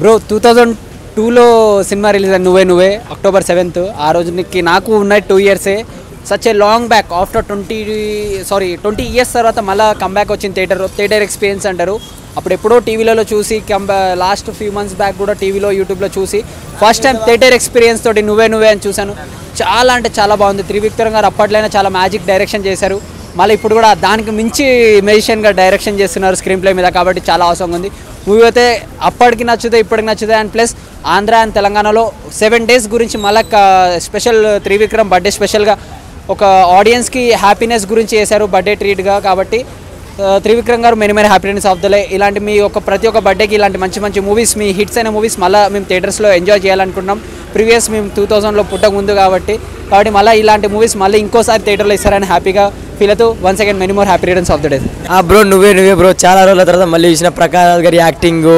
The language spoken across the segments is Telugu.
బ్రో టూ థౌజండ్ టూలో సినిమా రిలీజ్ అయింది నువ్వే నువ్వే అక్టోబర్ సెవెంత్ ఆ రోజుకి నాకు ఉన్నాయి two ఇయర్సే such a long back after twenty sorry twenty years తర్వాత మళ్ళీ కంబ్యాక్ వచ్చింది థియేటర్ థియేటర్ ఎక్స్పీరియన్స్ అంటారు. అప్పుడు ఎప్పుడో టీవీలలో చూసి కంబా లాస్ట్ ఫ్యూ మంత్స్ బ్యాక్ కూడా టీవీలో యూట్యూబ్లో చూసి ఫస్ట్ టైం థియేటర్ ఎక్స్పీరియన్స్ తోటి నువ్వే నువ్వే అని చూశాను. చాలా అంటే చాలా బాగుంది. త్రివిక్రమ్ గారు అప్పట్లోనే చాలా మ్యాజిక్ డైరెక్షన్ చేశారు. మళ్ళీ ఇప్పుడు కూడా దానికి మించి మెజిషియన్గా డైరెక్షన్ చేస్తున్నారు స్క్రీన్ ప్లే మీద కాబట్టి చాలా అవసరం ఉంది. మూవీ అయితే అప్పటికి నచ్చుతాయి ఇప్పటికి నచ్చుతాయి. అండ్ ప్లస్ ఆంధ్ర అండ్ తెలంగాణలో సెవెన్ డేస్ గురించి మళ్ళీ స్పెషల్ త్రివిక్రమ్ బర్త్డే స్పెషల్గా ఒక ఆడియన్స్కి హ్యాపీనెస్ గురించి చేశారు బర్త్డే ట్రీట్గా కాబట్టి Trivikram garu many many happiness of the లే ఇలాంటి మీ ఒక ప్రతి ఒక్క బర్త్డేకి ఇలాంటి మంచి మంచి మూవీస్ మీ హిట్స్ అయిన మూవీస్ మళ్ళీ మేము థియేటర్స్లో ఎంజాయ్ చేయాలనుకుంటున్నాం. ప్రీవియస్ మేము టూ థౌజండ్లో పుట్టక ముందు కాబట్టి కాబట్టి మళ్ళీ ఇలాంటి మూవీస్ మళ్ళీ ఇంకోసారి థియేటర్లో ఇస్తారని హ్యాపీగా ఫీల్ అవుతూ one second many more happy returns of the day ఆ బ్రో నువ్వే నువ్వే బ్రో చాలా రోజుల తర్వాత మళ్ళీ చూసిన ప్రకాశ్ గారి యాక్టింగ్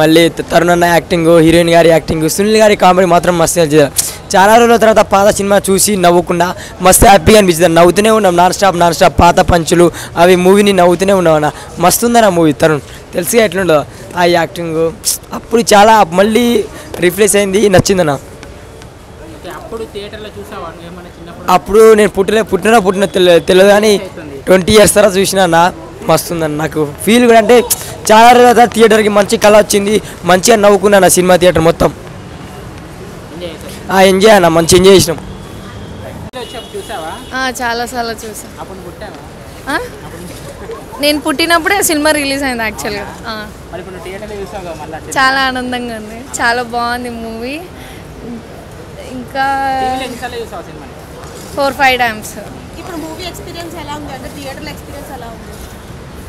మళ్ళీ తరుణ్ అన్న యాక్టింగ్ హీరోయిన్ గారి యాక్టింగ్ సునీల్ గారి కామెడీ మాత్రం మస్తు నచ్చింది చాలా రోజుల తర్వాత పాత సినిమా చూసి నవ్వకుండా మస్తు హ్యాపీగా అనిపించింది. నవ్వుతూనే ఉన్నాం నాన్ స్టాప్ నాన్ స్టాప్ పాత పంచులు అవి మూవీని నవ్వుతూనే ఉన్నాం అన్న. మస్తు ఉందన్న మూవీ తరుణ్. తెలుసుగా ఎట్లుండో ఆ యాక్టింగ్ అప్పుడు చాలా మళ్ళీ రిఫ్రెష్ అయింది నచ్చిందన్న. అప్పుడు థియేటర్లో చిన్నప్పుడు? నేను పుట్టిన పుట్టిన పుట్టిన తెలియదు తెలియదు కానీ ట్వంటీ ఇయర్స్ తర్వాత చూసిన నా మస్తుందని నాకు. ఫీల్ కూడా అంటే చాలా తర్వాత థియేటర్కి మంచి కళ వచ్చింది. మంచిగా నవ్వుకున్నాను ఆ సినిమా థియేటర్ మొత్తం. ఎంజాయ్ చేసావు? ఆ ఎంజాయ్ అన్న మంచి ఎంజాయ్ చేసినాం. చాలా సార్లు ఆ? నేను పుట్టినప్పుడే సినిమా రిలీజ్ అయింది యాక్చువల్గా చాలా ఆనందంగా ఉంది. చాలా బాగుంది మూవీ ఇంకా ఫోర్ ఫైవ్ టైమ్స్. ఇప్పుడు మూవీ ఎక్స్పీరియన్స్ ఎలా ఉంది? అంటే థియేటర్లో ఎక్స్పీరియన్స్ ఎలా ఉంది?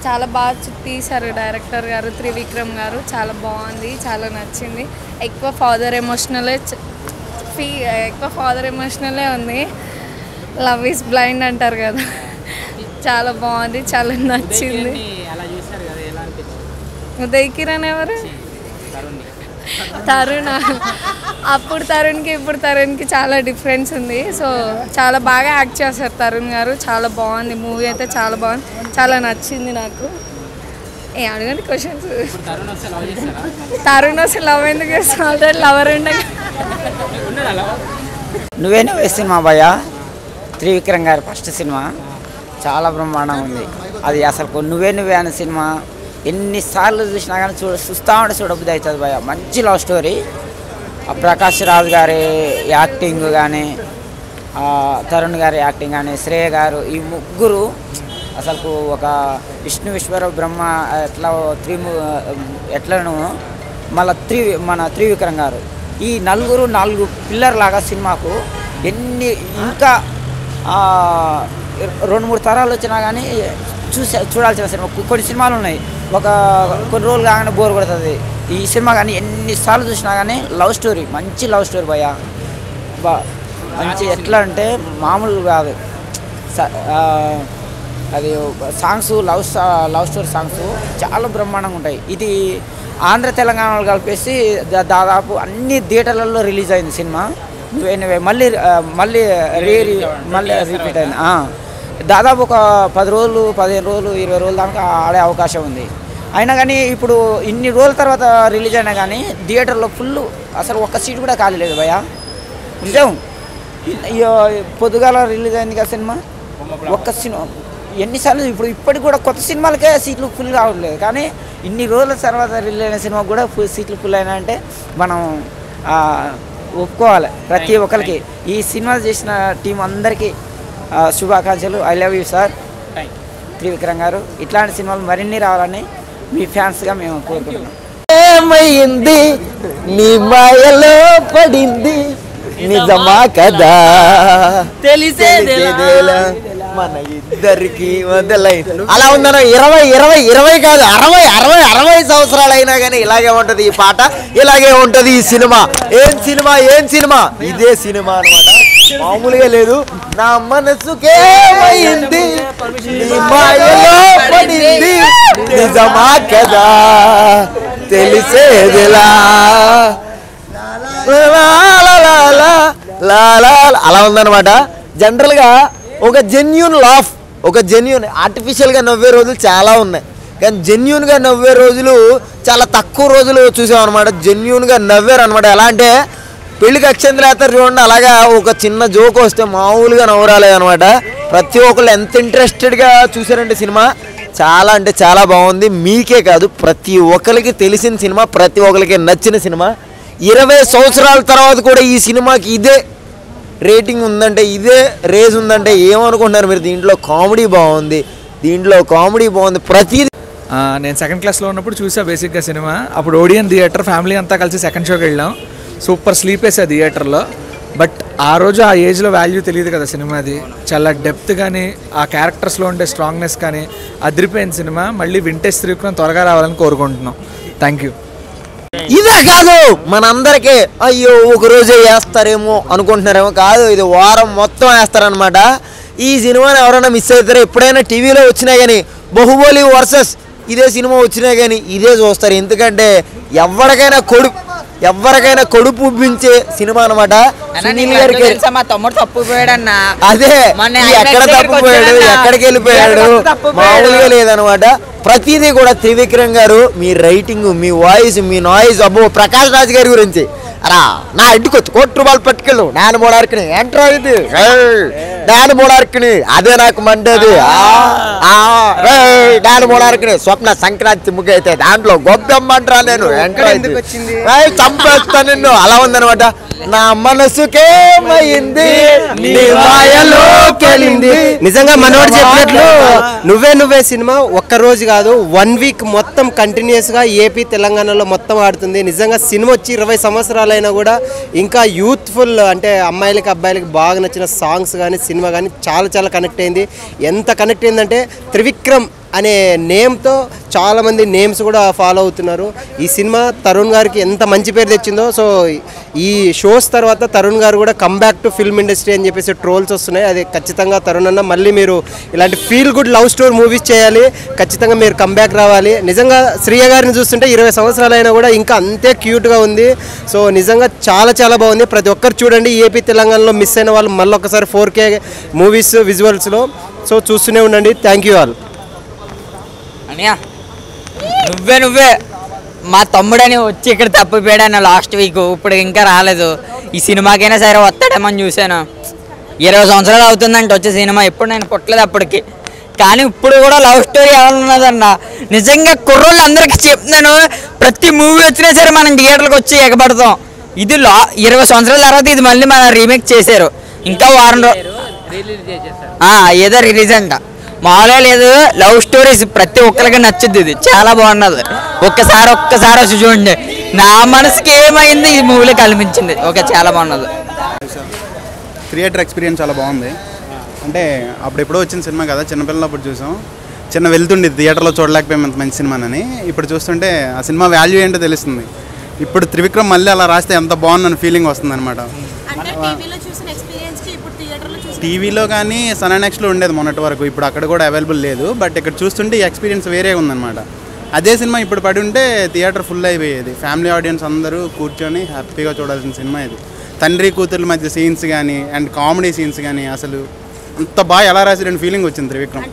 చాలా బాగా తీశారు డైరెక్టర్ గారు త్రివిక్రమ్ గారు. చాలా బాగుంది చాలా నచ్చింది. ఎక్కువ ఫాదర్ ఎమోషనలే ఫీ ఎక్కువ ఫాదర్ ఎమోషనలే ఉంది. లవ్ ఈస్ బ్లైండ్ అంటారు కదా. చాలా బాగుంది చాలా నచ్చింది. ఉదయ్ కిరణ్ ఎవరు? తరుణ్. అప్పుడు తరుణ్కి ఇప్పుడు తరుణ్కి చాలా డిఫరెన్స్ ఉంది. సో చాలా బాగా యాక్ట్ చేస్తారు తరుణ్ గారు. చాలా బాగుంది. మూవీ అయితే చాలా బాగుంది. చాలా నచ్చింది నాకు. ఏ అడగండి క్వశ్చన్స్. తరుణ్ వస్తే లవ్ ఎందుకు చేస్తాం ఆల్రెడీ లవర్ ఉండగా. నువ్వే నువ్వే సినిమా భయ త్రివిక్రమ్ గారి ఫస్ట్ సినిమా. చాలా బ్రహ్మాండంగా ఉంది. అది అసలు నువ్వే నువ్వే అనే సినిమా. ఎన్నిసార్లు చూసినా కానీ చూడ చూస్తా ఉంటే చూడబుద్ధి అవుతుంది భయ మంచి లవ్ స్టోరీ ఆ ప్రకాష్ రాజు గారి యాక్టింగ్ కానీ తరుణ్ గారి యాక్టింగ్ కానీ శ్రేయ గారు ఈ ముగ్గురు అసలు ఒక విష్ణు విశ్వర బ్రహ్మ ఎట్లా త్రిము ఎట్లను మళ్ళీ త్రి మన త్రివిక్రమ్ గారు. ఈ నలుగురు నాలుగు పిల్లర్ లాగా సినిమాకు ఎన్ని ఇంకా రెండు మూడు తరాలు వచ్చినా కానీ చూసే చూడాల్సిన సినిమా. కొన్ని సినిమాలు ఉన్నాయి. ఒక కొన్ని రోజులు కాగానే బోర్ కొడుతుంది. ఈ సినిమా కానీ ఎన్నిసార్లు చూసినా కానీ లవ్ స్టోరీ మంచి లవ్ స్టోరీ భయ బా మంచి ఎట్లా అంటే మామూలు కాదు. అది సాంగ్స్ లవ్ సా- లవ్ స్టోరీ సాంగ్స్ చాలా బ్రహ్మాండంగా ఉంటాయి. ఇది ఆంధ్ర తెలంగాణలో కలిపేసి దాదాపు అన్ని థియేటర్లలో రిలీజ్ అయింది సినిమా. మళ్ళీ మళ్ళీ రీ మళ్ళీ రిపీట్ అయింది. దాదాపు ఒక పది రోజులు పదిహేను రోజులు ఇరవై రోజుల దాకా ఆడే అవకాశం ఉంది. అయినా కానీ ఇప్పుడు ఇన్ని రోజుల తర్వాత రిలీజ్ అయినా కానీ థియేటర్లో ఫుల్ అసలు ఒక్క సీట్ కూడా ఖాళీ లేదు భయ్యా. నిజం? పొద్దుగాల రిలీజ్ అయింది కదా సినిమా? ఒక్క సినిమా ఎన్నిసార్లు ఇప్పుడు ఇప్పటికి కూడా కొత్త సినిమాలకే సీట్లు ఫుల్ కావట్లేదు. కానీ ఇన్ని రోజుల తర్వాత రిలీజ్ అయిన సినిమా కూడా ఫుల్ సీట్లు ఫుల్ అయినా అంటే మనం ఒప్పుకోవాలి ప్రతి ఒక్కరికి. ఈ సినిమా చేసిన టీం అందరికీ శుభాకాంక్షలు. I love you sir Trivikram garu. ఇట్లాంటి సినిమాలు మరిన్ని రావాలని మీ ఫ్యాన్స్గా మేము కోరుకుంటున్నాం. ఏమైంది? నీ మాయలో పడింది. నిజమా కదా? తెలిసేదేలా? మన ఇద్దరికి మొదలైంది అలా ఉందన్న ఇరవై ఇరవై ఇరవై కాదు అరవై అరవై అరవై సంవత్సరాలు అయినా కానీ ఇలాగే ఉంటది ఈ పాట ఇలాగే ఉంటది ఈ సినిమా ఏం సినిమా ఏం సినిమా ఇదే సినిమా అన్నమాట మామూలుగా లేదు నా మనసుకేమైంది నీ మాయలో పడింది నిజమా కదా తెలిసేదిలా అలా ఉందన్నమాట జనరల్గా ఒక జెన్యున్ లాఫ్ ఒక జెన్యున్ ఆర్టిఫిషియల్గా నవ్వే రోజులు చాలా ఉన్నాయి. కానీ జెన్యున్గా నవ్వే రోజులు చాలా తక్కువ రోజులు చూసామన్నమాట. అనమాట జెన్యున్గా నవ్వారు అనమాట ఎలా అంటే పెళ్ళికి అక్షంతలు వేస్తారు చూడండి అలాగా ఒక చిన్న జోక్ వస్తే మామూలుగా నవ్వరాలేదు అనమాట ప్రతి ఒక్కళ్ళు ఎంత ఇంట్రెస్టెడ్గా చూసారంటే సినిమా? చాలా అంటే చాలా బాగుంది. మీకే కాదు ప్రతి ఒక్కరికి తెలిసిన సినిమా ప్రతి ఒక్కరికి నచ్చిన సినిమా. ఇరవై సంవత్సరాల తర్వాత కూడా ఈ సినిమాకి ఇదే రేటింగ్ ఉందంటే ఇదే రేజ్ ఉందంటే ఏమనుకుంటున్నారు మీరు? దీంట్లో కామెడీ బాగుంది. దీంట్లో కామెడీ బాగుంది. ప్రతిదీ నేను సెకండ్ క్లాస్లో ఉన్నప్పుడు చూసా బేసిక్గా సినిమా. అప్పుడు ఓడియన్ థియేటర్ ఫ్యామిలీ అంతా కలిసి సెకండ్ షోకి వెళ్ళాం. సూపర్ స్లీప్ వేసా థియేటర్లో బట్ ఆ రోజు ఆ ఏజ్లో వాల్యూ తెలియదు కదా సినిమాది చాలా డెప్త్ కానీ ఆ క్యారెక్టర్స్లో ఉండే స్ట్రాంగ్నెస్ కానీ అదిరిపోయిన సినిమా. మళ్ళీ వింటేజ్ త్రివిక్రమ్ త్వరగా రావాలని కోరుకుంటున్నాం. థ్యాంక్ యూ ఇదే కాదు మనందరికీ అయ్యో ఒక రోజే వేస్తారేమో అనుకుంటున్నారేమో కాదు ఇది వారం మొత్తం వేస్తారనమాట ఈ సినిమాని ఎవరైనా మిస్ అవుతారో ఎప్పుడైనా టీవీలో వచ్చినా కానీ బహుబలి వర్సెస్ ఇదే సినిమా వచ్చినా కానీ ఇదే చూస్తారు. ఎందుకంటే ఎవరికైనా కొడుకు ఎవరికైనా కొడుపు ఉబ్బించే సినిమా అనమాట సునీల్ గారికి మా తమ్ముడు తప్పిపోయాడన్నా అదే ఎక్కడ తప్పిపోయాడు. ఎక్కడికి వెళ్ళిపోయాడు. మామూలుగా లేదనమాట ప్రతిదీ కూడా త్రివిక్రమ్ గారు మీ రైటింగ్ మీ వాయిస్ మీ నాయిస్ అబ్బో ప్రకాష్ రాజ్ గారి గురించి. అరా నా ఇంటికి వచ్చి కోటి రూపాయలు పట్టుకెళ్ళు. నేను మోడార్కిని. ఏంట్రా ఇది? నేను మోడార్కిని. అదే నాకు మండేది. నేను మోడార్కిని. స్వప్న సంక్రాంతి ముగ్గు అయితే దాంట్లో గొప్పమ్మంటరా నేను. చంపేస్తా నిన్ను. అలా ఉందనమాట నా మనసుకేమైంది? నిజంగా మనోడు చెప్పినట్లు నువ్వే నువ్వే సినిమా ఒక్క రోజు కాదు వన్ వీక్ మొత్తం కంటిన్యూస్గా ఏపీ తెలంగాణలో మొత్తం ఆడుతుంది. నిజంగా సినిమా వచ్చి ఇరవై సంవత్సరాలైనా కూడా ఇంకా యూత్ఫుల్ అంటే అమ్మాయిలకి అబ్బాయిలకి బాగా నచ్చిన సాంగ్స్ కానీ సినిమా కానీ చాలా చాలా కనెక్ట్ అయింది. ఎంత కనెక్ట్ అయిందంటే త్రివిక్రమ్ అనే నేమ్తో చాలామంది నేమ్స్ కూడా ఫాలో అవుతున్నారు. ఈ సినిమా తరుణ్ గారికి ఎంత మంచి పేరు తెచ్చిందో సో ఈ షోస్ తర్వాత తరుణ్ గారు కూడా కమ్బ్యాక్ టు ఫిల్మ్ ఇండస్ట్రీ అని చెప్పేసి ట్రోల్స్ వస్తున్నాయి. అది ఖచ్చితంగా తరుణ్ అన్న మళ్ళీ మీరు ఇలాంటి feel good love story movies చేయాలి. ఖచ్చితంగా మీరు కమ్బ్యాక్ రావాలి. నిజంగా శ్రీయ గారిని చూస్తుంటే ఇరవై సంవత్సరాలైనా కూడా ఇంకా అంతే క్యూట్గా ఉంది. సో నిజంగా చాలా చాలా బాగుంది. ప్రతి ఒక్కరు చూడండి. ఏపీ తెలంగాణలో మిస్ అయిన వాళ్ళు మళ్ళీ ఒకసారి ఫోర్ కే మూవీస్ విజువల్స్లో సో చూస్తూనే ఉండండి. థ్యాంక్ యూ ఆల్ అనియా నువ్వే నువ్వే. మా తమ్ముడని వచ్చి ఇక్కడ తప్పిపోయాడన్న లాస్ట్ వీక్ ఇప్పుడు ఇంకా రాలేదు. ఈ సినిమాకైనా సరే వస్తాడేమని చూశాను. ఇరవై సంవత్సరాలు అవుతుందంటే వచ్చే సినిమా. ఎప్పుడు నేను పుట్టలేదు అప్పటికి. కానీ ఇప్పుడు కూడా లవ్ స్టోరీ ఎవరున్నదన్న నిజంగా కుర్రోళ్ళు అందరికీ చెప్తున్నాను ప్రతి మూవీ వచ్చినా సరే మనం థియేటర్కి వచ్చి ఎగబడతాం. ఇది లా ఇరవై సంవత్సరాల తర్వాత ఇది మళ్ళీ మన రీమేక్ చేశారు. ఇంకా వారం రో రిలీజ్ చేసేస్తారు ఆ, ఏదో రిలీజ్ అంట. మామూలుగా లేదు లవ్ స్టోరీస్ ప్రతి ఒక్కరికి నచ్చుద్ది ఇది. చాలా బాగున్నది. ఒక్కసారి ఒక్కసారి వచ్చి చూడండి. నా మనసుకి ఏమైంది? ఈ మూవీలో కనిపించింది. ఓకే చాలా బాగున్నది. థియేటర్ ఎక్స్పీరియన్స్ చాలా బాగుంది. అంటే అప్పుడు ఎప్పుడో వచ్చిన సినిమా కదా చిన్నపిల్లలప్పుడు చూసాం. చిన్న వెళ్తుండే థియేటర్లో చూడలేకపోయాం అంత మంచి సినిమానని. ఇప్పుడు చూస్తుంటే ఆ సినిమా వాల్యూ ఏంటో తెలుస్తుంది. ఇప్పుడు త్రివిక్రమ్ మళ్ళీ అలా రాస్తే ఎంత బాగుందని ఫీలింగ్ వస్తుంది అనమాట టీవీలో కానీ సన్ నెక్స్ట్లో ఉండేది మొన్నటి వరకు. ఇప్పుడు అక్కడ కూడా అవైలబుల్ లేదు. బట్ ఇక్కడ చూస్తుంటే ఈ ఎక్స్పీరియన్స్ వేరే ఉందన్నమాట. అదే సినిమా ఇప్పుడు పడి ఉంటే థియేటర్ ఫుల్ అయిపోయేది. ఫ్యామిలీ ఆడియన్స్ అందరూ కూర్చొని హ్యాపీగా చూడాల్సిన సినిమా ఇది. తండ్రి కూతుర్ల మధ్య సీన్స్ కానీ అండ్ కామెడీ సీన్స్ కానీ అసలు అంత బాగా ఎలా రాసిరని ఫీలింగ్ వచ్చింది త్రివిక్రమ్.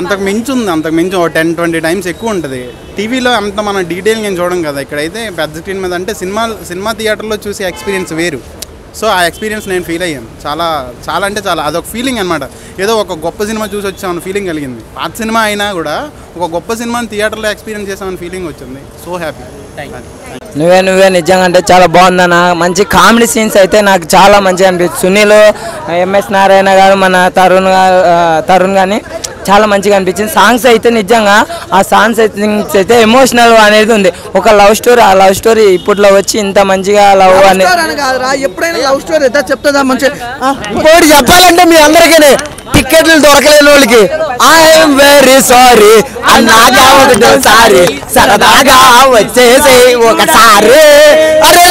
అంతకు మించి ఉంది. అంతకు మించి ఒక టెన్ ట్వంటీ టైమ్స్ ఎక్కువ ఉంటుంది. టీవీలో అంత మనం డీటెయిల్ నేను చూడం కదా. ఇక్కడైతే పెద్ద స్క్రీన్ మీద అంటే సినిమా సినిమా థియేటర్లో చూసే ఎక్స్పీరియన్స్ వేరు. సో ఆ ఎక్స్పీరియన్స్ నేను ఫీల్ అయ్యాను. చాలా చాలా అంటే చాలా అదొక ఫీలింగ్ అనమాట ఏదో ఒక గొప్ప సినిమా చూసి వచ్చామని ఫీలింగ్ కలిగింది. పాత సినిమా అయినా కూడా ఒక గొప్ప సినిమాని థియేటర్లో ఎక్స్పీరియన్స్ చేసామని ఫీలింగ్ వచ్చింది. సో హ్యాపీ నువ్వే నువ్వే నిజంగా అంటే చాలా బాగుందన్న. మంచి కామెడీ సీన్స్ అయితే నాకు చాలా మంచిగా అనిపిస్తుంది. సునీల్ ఎంఎస్ నారాయణ గారు మన తరుణ్ గారు తరుణ్ కానీ చాలా మంచిగా అనిపించింది. సాంగ్స్ అయితే నిజంగా ఆ సాంగ్స్ అయితే అయితే ఎమోషనల్ అనేది ఉంది. ఒక లవ్ స్టోరీ ఆ లవ్ స్టోరీ ఇప్పట్లో వచ్చి ఇంత మంచిగా లవ్ అని కాదురా ఎప్పుడైనా లవ్ స్టోరీ చెప్తుందా మంచి ఇంకోటి చెప్పాలంటే మీ అందరికీ టికెట్లు దొరకలేని వాళ్ళకి ఐఎమ్ వెరీ సారీ అన్నాగా ఒకటోసారి సరదాగా వచ్చేసి ఒకసారి. అరే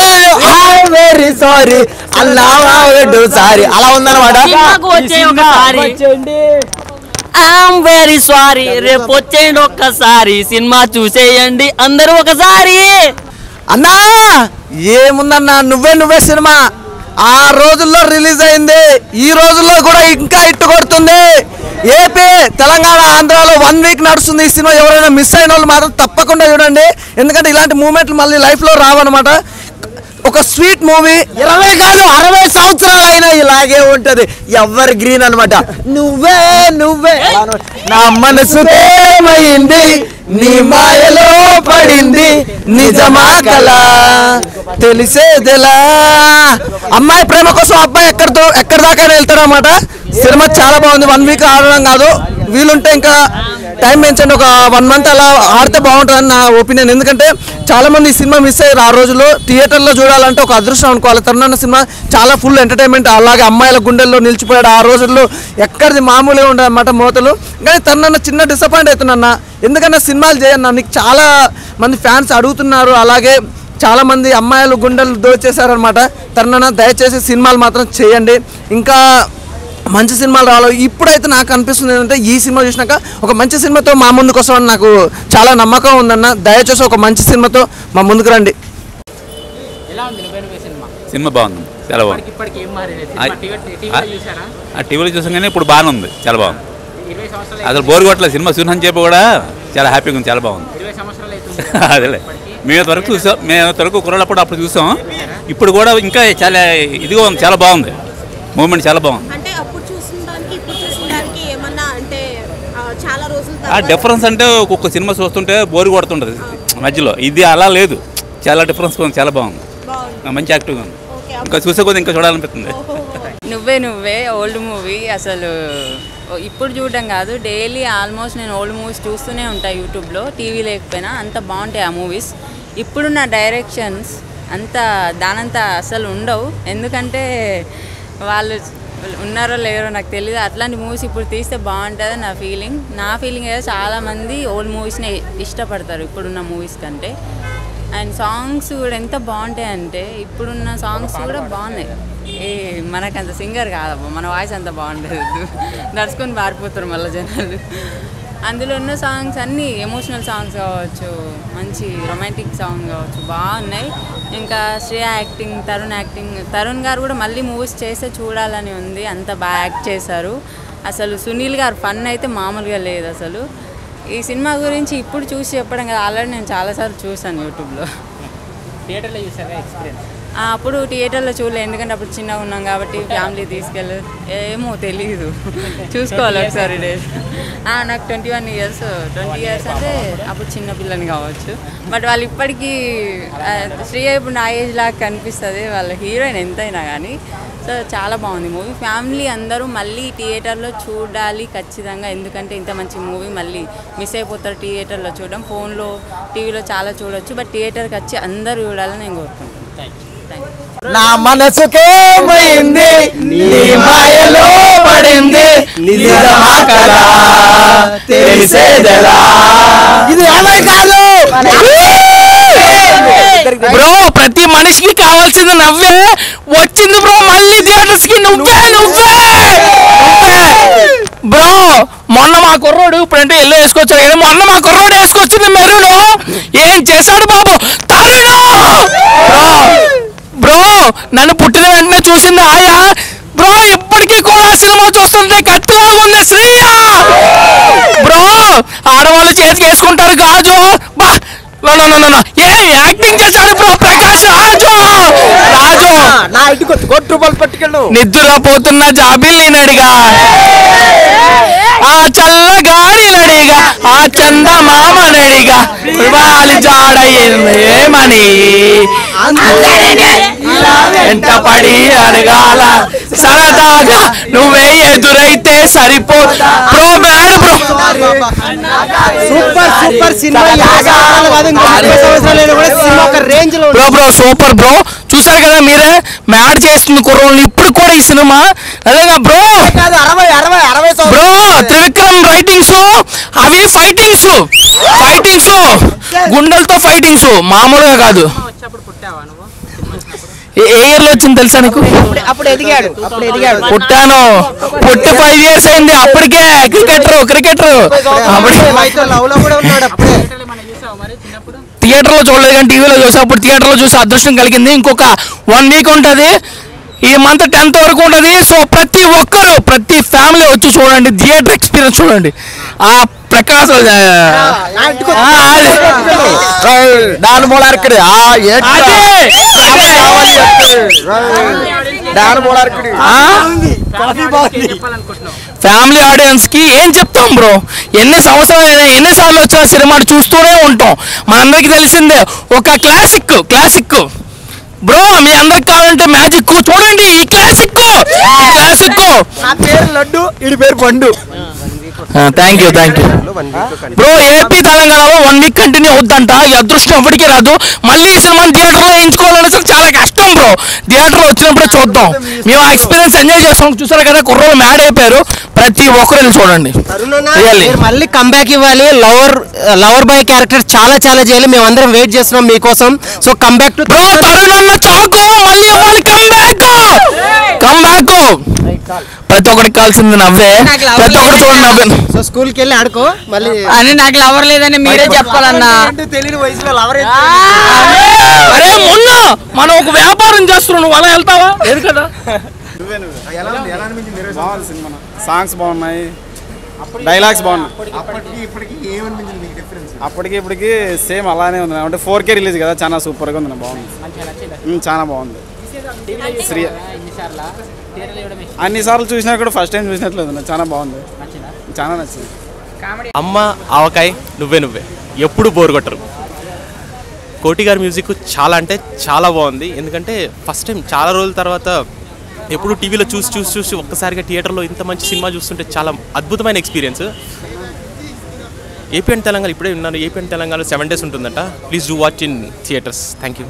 ఐఎమ్ వెరీ సారీ అన్నాగా ఒకటోసారి అలా ఉందన్నమాట. ఐఎమ్ వెరీ సారీ రేపు వచ్చేయండి ఒక్కసారి. సినిమా చూసేయండి. అందరూ ఒకసారి. అన్నా ఏముందన్నా? నువ్వే నువ్వే సినిమా. ఆ రోజుల్లో రిలీజ్ అయింది. ఈ రోజుల్లో కూడా ఇంకా ఇట్టు కొడుతుంది. ఏపీ తెలంగాణ ఆంధ్రాలో వన్ వీక్ నడుస్తుంది. ఈ సినిమా ఎవరైనా మిస్ అయిన వాళ్ళు మాత్రం తప్పకుండా చూడండి. ఎందుకంటే ఇలాంటి మూమెంట్లు మళ్ళీ లైఫ్లో రావన్నమాట. ఒక స్వీట్ మూవీ ఇరవై కాదు అరవై సంవత్సరాలు అయినా ఇలాగే ఉంటది. ఎవరి గ్రీన్ అన్నమాట నువ్వే నువ్వే. నా మనసు ఏమైంది నీ మాయలో పడింది నిజమా కల? తెలిసేదెలా? అమ్మాయి ప్రేమ కోసం అబ్బాయి ఎక్కడితో ఎక్కడి దాకా వెళ్తాడన్నమాట? సినిమా చాలా బాగుంది. వన్ వీక్ ఆడడం కాదు. వీలుంటే ఇంకా టైం పెంచండి. ఒక వన్ మంత్ అలా ఆడితే బాగుంటుందని నా ఒపీనియన్ ఎందుకంటే చాలా మంది ఈ సినిమా మిస్ అయ్యారు ఆ రోజుల్లో. థియేటర్లో చూడాలంటే ఒక అదృష్టం అనుకోవాలి. తరుణన్న సినిమా చాలా ఫుల్ ఎంటర్టైన్మెంట్ అలాగే అమ్మాయిల గుండెల్లో నిలిచిపోయాడు. ఆ రోజుల్లో ఎక్కడిది మామూలుగా ఉండదన్నమాట అన్నమాట మూతలు. కానీ తరుణన్న చిన్న డిసప్పాయింట్ అవుతున్నా ఎందుకన్నా సినిమాలు చేయన్నా నీకు చాలా మంది ఫ్యాన్స్ అడుగుతున్నారు. అలాగే చాలా మంది అమ్మాయిలు గుండెలు దోచేశారనమాట తరుణన్న దయచేసి సినిమాలు మాత్రం చేయండి. ఇంకా మంచి సినిమాలు రావాలి ఇప్పుడైతే నాకు అనిపిస్తుంది ఏంటంటే ఈ సినిమా చూసినాక ఒక మంచి సినిమాతో మా ముందుకు వస్తామని నాకు చాలా నమ్మకం ఉందన్న. దయచేసి ఒక మంచి సినిమాతో మా ముందుకు రండి. సినిమా? సినిమా బాగుంది. చాలా బాగుంది. టీవీలో చూసారా? ఆ టీవీలో చూసాం కానీ ఇప్పుడు బాగానే ఉంది. చాలా బాగుంది. అసలు బోర్ కొట్టలేదు. సినిమా చూసాను చెప్పి కూడా చాలా హ్యాపీగా ఉంది. చాలా బాగుంది. ఇరవై సంవత్సరాలు అవుతుంది. అదేలే. మేము వరకు చూసాం. మేము వరకు కుర్రాళ్ళప్పుడు అప్పుడు చూసాం. ఇప్పుడు కూడా ఇంకా చాలా ఇదిగా ఉంది. చాలా బాగుంది. మూమెంట్ చాలా బాగుంది. అంటే అప్పుడు చూసిన దానికి ఇప్పుడు చూసిన దానికి ఏమన్నా అంటే చాలా రోజుల ఆ తర్వాత డిఫరెన్స్ అంటే ఒక్కొక్క సినిమా చూస్తుంటే బోర్ కొడుతుంటుంది మధ్యలో. ఇది అలా లేదు. చాలా డిఫరెన్స్ ఉంది చాలా బాగుంది. మంచి యాక్టివ్గా ఉంది. ఇంకా చూసే కొద్ది ఇంకా చూడాలనిపిస్తుంది. నువ్వే నువ్వే ఓల్డ్ మూవీ అసలు ఇప్పుడు చూడడం కాదు. డైలీ ఆల్మోస్ట్ నేను ఓల్డ్ మూవీస్ చూస్తూనే ఉంటాను యూట్యూబ్లో టీవీ లేకపోయినా అంత బాగుంటాయి ఆ మూవీస్ ఇప్పుడున్న డైరెక్షన్స్ అంత దానంత అసలు ఉండవు. ఎందుకంటే వాళ్ళు ఉన్నారో లేరో నాకు తెలియదు అట్లాంటి మూవీస్ ఇప్పుడు తీస్తే బాగుంటుంది నా ఫీలింగ్ నా ఫీలింగ్ అయితే చాలామంది ఓల్డ్ మూవీస్ని ఇష్టపడతారు ఇప్పుడున్న మూవీస్ కంటే. అండ్ సాంగ్స్ కూడా ఎంత బాగుంటాయంటే ఇప్పుడున్న సాంగ్స్ కూడా బాగున్నాయి. ఏ మనకంత సింగర్ కాదమ్మా. మన వాయిస్ అంత బాగుండదు. నడుచుకొని పారిపోతారు మళ్ళీ జనాలు. అందులో ఉన్న సాంగ్స్ అన్నీ ఎమోషనల్ సాంగ్స్ కావచ్చు మంచి రొమాంటిక్ సాంగ్ కావచ్చు బాగున్నాయి. ఇంకా శ్రేయ యాక్టింగ్ తరుణ్ యాక్టింగ్ తరుణ్ గారు కూడా మళ్ళీ మూవీస్ చేస్తే చూడాలని ఉంది. అంత బాగా యాక్ట్ చేశారు. అసలు సునీల్ గారు ఫన్ అయితే మామూలుగా లేదు అసలు. ఈ సినిమా గురించి ఇప్పుడు చూసి చెప్పడం కదా ఆల్రెడీ నేను చాలాసార్లు చూసాను యూట్యూబ్లో. థియేటర్లో చూసారా ఎక్స్పీరియన్స్? అప్పుడు థియేటర్లో చూడలే ఎందుకంటే అప్పుడు చిన్నగా ఉన్నాం కాబట్టి ఫ్యామిలీ తీసుకెళ్ళి ఏమో తెలియదు చూసుకోవాలి ఒకసారి డేస్ నాకు twenty one years twenty years అంటే అప్పుడు. చిన్న పిల్లని కావచ్చు. బట్ వాళ్ళు ఇప్పటికీ ఆ, శ్రీయ ఇప్పుడు నా ఏజ్ లాగా కనిపిస్తుంది. వాళ్ళ హీరోయిన్ ఎంతైనా కానీ. సో చాలా బాగుంది మూవీ ఫ్యామిలీ అందరూ మళ్ళీ థియేటర్లో చూడాలి ఖచ్చితంగా. ఎందుకంటే ఇంత మంచి మూవీ మళ్ళీ మిస్ అయిపోతారు థియేటర్లో చూడడం. ఫోన్లో టీవీలో చాలా చూడొచ్చు. బట్ థియేటర్కి వచ్చి అందరూ చూడాలని నేను కోరుకుంటున్నాను. థ్యాంక్ యూ నా మనసుకేమైంది? నీ మాయలో పడింది. తెలిసేదెలా? ఇది అలా కాదు. బ్రో ప్రతి మనిషికి కావాల్సింది నవ్వే. వచ్చింది బ్రో మళ్ళీ థియేటర్స్కి నువ్వే నువ్వే. బ్రో మొన్న మా కుర్రోడు ఇప్పుడంటే ఎల్లో వేసుకొచ్చాడు. మొన్న మా కుర్రోడు వేసుకొచ్చింది మెరూన్. ఏం చేశాడు బాబు? నన్ను పుట్టిన వెంటనే చూసింది? ఆయా బ్రో ఇప్పటికీ కూడా సినిమా చూస్తుంటే కత్తిలా ఉంది శ్రీయ! బ్రో ఆడవాళ్ళు చేతికి వేసుకుంటారు గాజు. బా! ఏ యాక్టింగ్ చేశాడు బ్రో ప్రకాష్ రాజు! రాజు! నా ఇంటికి కోటి రూపాయలు పట్టుకెళ్ళు. నిద్రపోతున్న జాబిల్లి నడిగా ఆ చల్లగాడి నడిగా ఆ చందమామ నడిగా వాలి జాడ ఏమని ఎంత పడి అడగాల? సరదాగా నువ్వే ఎదురైతే సరిపో bro mad bro super super cinema. రేంజ్లో బ్రో బ్రో సూపర్ బ్రో చూసారు కదా మీరే? మ్యాడ్ చేస్తుంది కుర్రోళ్ళు ఇప్పుడు కూడా ఈ సినిమా. అదేగా బ్రో. కాదు అరవై అరవై అరవై బ్రో త్రివిక్రమ్ రైటింగ్స్ అవి ఫైటింగ్స్. ఫైటింగ్స్. గుండెలతో ఫైటింగ్స్. మామూలుగా కాదు. ఏ ఇయర్లో వచ్చింది తెలుసా నీకు? అప్పుడు ఎదిగాడు. అప్పుడు ఎదిగాడు. పుట్టాను. పుట్టి ఫైవ్ ఇయర్స్ అయింది. అప్పటికే క్రికెటర్ క్రికెటర్ థియేటర్లో చూడలేదు కానీ టీవీలో చూసి. అప్పుడు థియేటర్లో చూసి అదృష్టం కలిగింది. ఇంకొక వన్ వీక్ ఉంటుంది. ఈ మంత్ టెన్త్ వరకు ఉంటుంది. సో ప్రతి ఒక్కరు ప్రతి ఫ్యామిలీ వచ్చి చూడండి. థియేటర్ ఎక్స్పీరియన్స్ చూడండి. ఆ ప్రకాశ్ ఫ్యామిలీ ఆడియన్స్కి ఏం చెప్తాం బ్రో ఎన్ని సంవత్సరాలు ఎన్నిసార్లు వచ్చిన సినిమాని చూస్తూనే ఉంటాం. మనందరికి తెలిసిందే ఒక క్లాసిక్ క్లాసిక్ బ్రో మీ అందరికి కావాలంటే మ్యాజిక్ చూడండి ఈ క్లాసిక్ క్లాసిక్ నా పేరు లడ్డు ఇది పేరు పండు. Thank you thank you bro AP తెలంగాణలో వన్ వీక్ కంటిన్యూ అవుద్దంట. ఈ అదృష్టం ఎప్పటికీ రాదు. మళ్ళీ ఈ సినిమాని థియేటర్లో ఎంచుకోవాలని అసలు చాలా కష్టం బ్రో థియేటర్లో వచ్చినప్పుడు చూద్దాం. మేము ఆ ఎక్స్పీరియన్స్ ఎంజాయ్ చేస్తాం. చూసారు కదా కుర్రోలు మ్యాడ్ అయిపోయారు. ప్రతి ఒక్కరు వెళ్ళి చూడండి మళ్ళీ కంబ్యాక్ ఇవ్వాలి. లవర్ లవర్ బాయ్ క్యారెక్టర్ చాలా చాలా చేయాలి. మేము అందరం వెయిట్ చేస్తున్నాం మీకోసం. So comeback to bro Tarun అన్న చాకు మళ్ళీ ఇవ్వాలి. కంబ్యాక్ కంబ్యాక్ ప్రతి ఒక్కరికి కావాల్సింది నవ్వే. ప్రతి ఒక్కరు చూడండి నవ్వే. సో స్కూల్కి వెళ్ళి ఆడుకో మళ్ళీ అని నాకు లవర్ లేదని మీరే చెప్పాలన్నా. తెలియని వయసులో లవర్ అరే మొన్న మనం ఒక వ్యాపారం చేస్తున్నాం. నువ్వు అలా వెళ్తావా? లేదు కదా? సాంగ్స్ బాగున్నాయి. డైలాగ్స్ బాగున్నాయి. అప్పటికి ఇప్పటికి ఏమనిపించింది మీకు డిఫరెన్స్ అప్పటికి ఇప్పటికి సేమ్ అలానే ఉంది. అంటే ఫోర్ కే రిలీజ్ కదా చాలా సూపర్గా ఉంది. బాగుంది. చాలా బాగుంది. శ్రీ అన్ని సార్లు చూసినా కూడా ఫస్ట్ టైం చూసినట్లేదు నాకు చాలా బాగుంది. చాలా నచ్చింది. అమ్మ ఆవకాయ్ నువ్వే నువ్వే. ఎప్పుడు బోర్ కొట్టరు. కోటి గారి మ్యూజిక్ చాలా అంటే చాలా బాగుంది. ఎందుకంటే ఫస్ట్ టైం చాలా రోజుల తర్వాత ఎప్పుడు టీవీలో చూసి చూసి చూసి ఒక్కసారిగా థియేటర్లో ఇంత మంచి సినిమా చూస్తుంటే చాలా అద్భుతమైన ఎక్స్పీరియన్స్ ఏపీ అండ్ తెలంగాణ ఇప్పుడే ఉన్నాను. AP and Telangana seven days ఉంటుందంట. Please do watch in theatres thank you